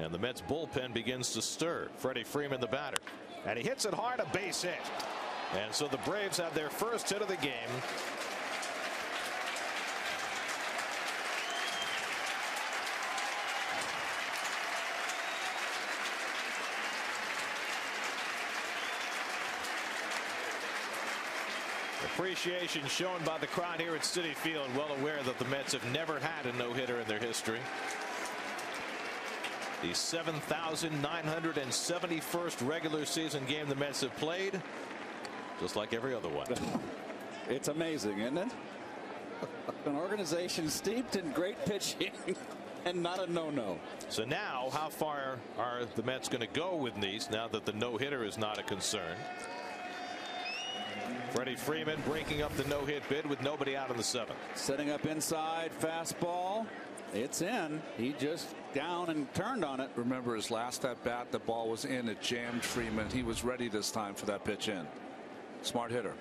And the Mets bullpen begins to stir. Freddie Freeman, the batter. And he hits it hard, a base hit. And so the Braves have their first hit of the game. Appreciation shown by the crowd here at Citi Field, well aware that the Mets have never had a no hitter in their history. The 7,971st regular season game the Mets have played, just like every other one. It's amazing, isn't it? An organization steeped in great pitching and not a no-no. So now, how far are the Mets going to go with Niese now that the no hitter is not a concern? Freddie Freeman breaking up the no hit bid with nobody out in the seventh. Setting up inside fastball. It's in. He just down and turned on it. Remember his last at bat, the ball was in. It jammed Freeman. He was ready this time for that pitch in. Smart hitter.